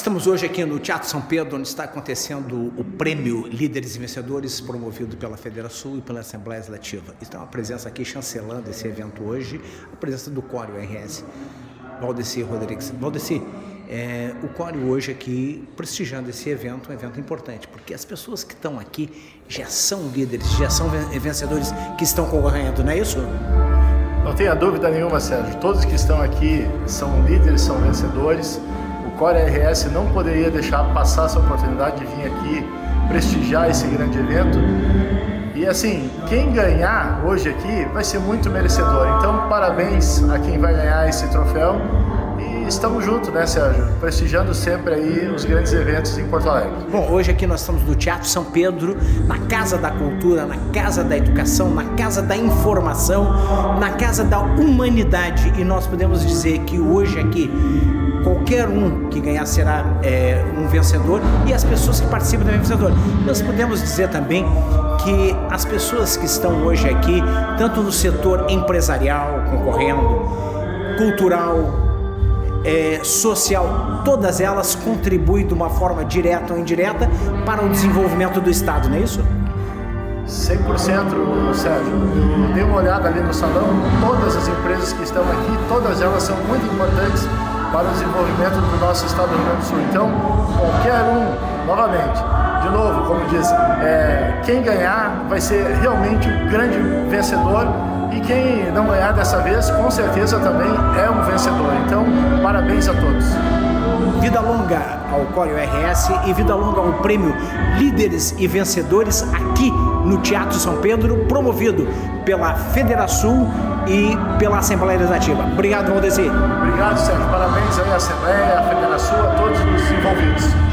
Estamos hoje aqui no Teatro São Pedro, onde está acontecendo o prêmio Líderes e Vencedores, promovido pela Federação e pela Assembleia Legislativa. Está uma presença aqui chancelando esse evento hoje, a presença do Cório RS, Valdeci Rodrigues. Valdeci, é, o Cório hoje aqui prestigiando esse evento, um evento importante, porque as pessoas que estão aqui já são líderes, já são vencedores que estão concorrendo, não é isso? Não tenha dúvida nenhuma, Sérgio. Todos que estão aqui são líderes, são vencedores. Core RS não poderia deixar passar essa oportunidade de vir aqui prestigiar esse grande evento. E assim, quem ganhar hoje aqui vai ser muito merecedor. Então, parabéns a quem vai ganhar esse troféu. E estamos juntos, né, Sérgio? Prestigiando sempre aí os grandes eventos em Porto Alegre. Bom, hoje aqui nós estamos no Teatro São Pedro, na Casa da Cultura, na Casa da Educação, na Casa da Informação, na Casa da Humanidade. E nós podemos dizer que hoje aqui qualquer um que ganhar será é, um vencedor e as pessoas que participam também vencedor. Nós podemos dizer também que as pessoas que estão hoje aqui, tanto no setor empresarial concorrendo, cultural, é, social, todas elas contribuem de uma forma direta ou indireta para o desenvolvimento do Estado, não é isso? 100%, Sérgio. Eu dei uma olhada ali no salão, todas as empresas que estão aqui, todas elas são muito importantes para o desenvolvimento do nosso estado do Rio Grande do Sul. Então, qualquer um, novamente, de novo, como diz, é, quem ganhar vai ser realmente um grande vencedor e quem não ganhar dessa vez, com certeza também é um vencedor. Então, parabéns a todos. Vida longa ao Coreo RS e vida longa ao prêmio Líderes e Vencedores aqui no Teatro São Pedro, promovido pela Federação e pela Assembleia Legislativa. Obrigado, Valdeci. Obrigado, Sérgio. Parabéns aí à Assembleia, à Federação, a todos os envolvidos.